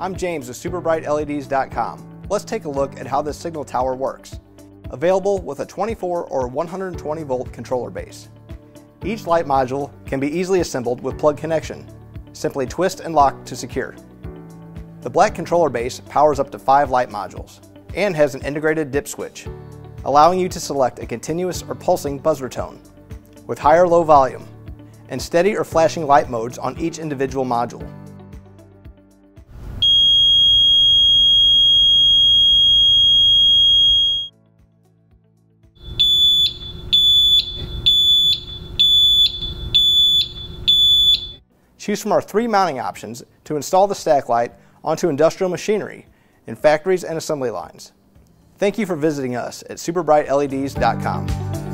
I'm James with SuperBrightLEDs.com. Let's take a look at how this signal tower works. Available with a 24 or 120 volt controller base. Each light module can be easily assembled with plug connection. Simply twist and lock to secure. The black controller base powers up to five light modules and has an integrated dip switch, allowing you to select a continuous or pulsing buzzer tone with high or low volume and steady or flashing light modes on each individual module. Choose from our three mounting options to install the stack light onto industrial machinery in factories and assembly lines. Thank you for visiting us at SuperBrightLEDs.com.